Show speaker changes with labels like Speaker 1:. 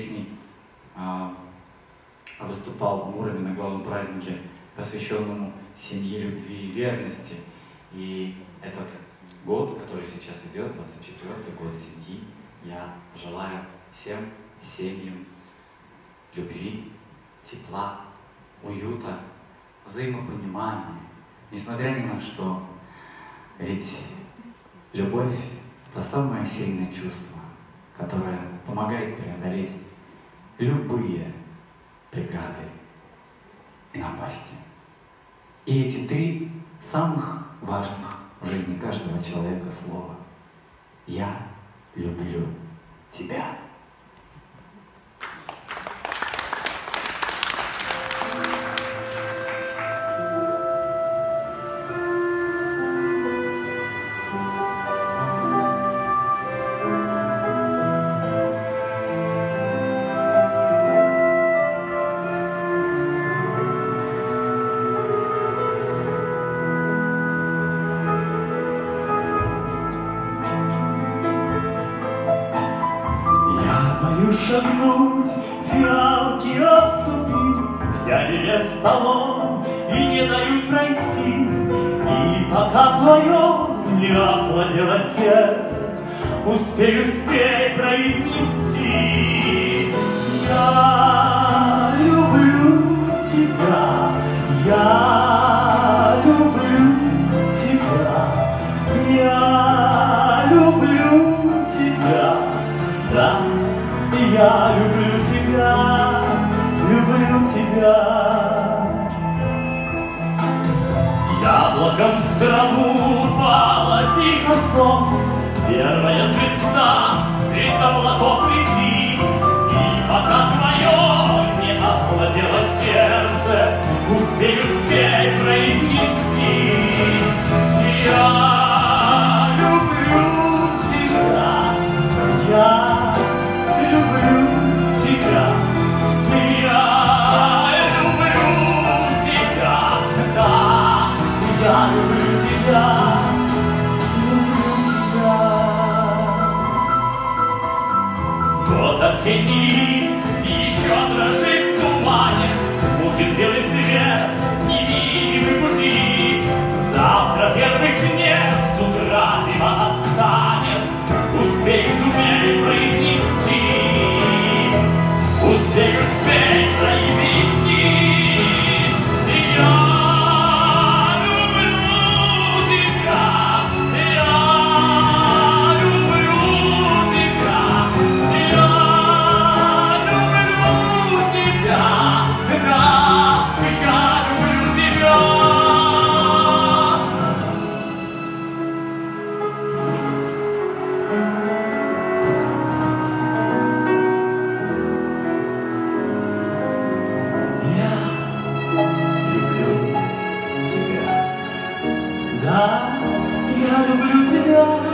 Speaker 1: песней а, выступал в Муроме на главном празднике, посвященному семье, любви и верности. И этот год, который сейчас идет, 24-й год семьи, я желаю всем семьям любви, тепла, уюта, взаимопонимания, несмотря ни на что. Ведь любовь – это самое сильное чувство, которое помогает преодолеть любые преграды и напасти. И эти три самых важных в жизни каждого человека слова «Я люблю тебя».
Speaker 2: Шагнуть, фиалки обступили, Взяли лес полон и не дают пройти. И пока твое не охладело сердце, Успею спеть произнести. Я тебя. Яблоком в траву упало тихо солнце, Первая звезда средь облаков летит. Осенний лист еще дрожит в тумане, Смутит белый свет невидимый пути. Завтра первый снег, Я люблю тебя.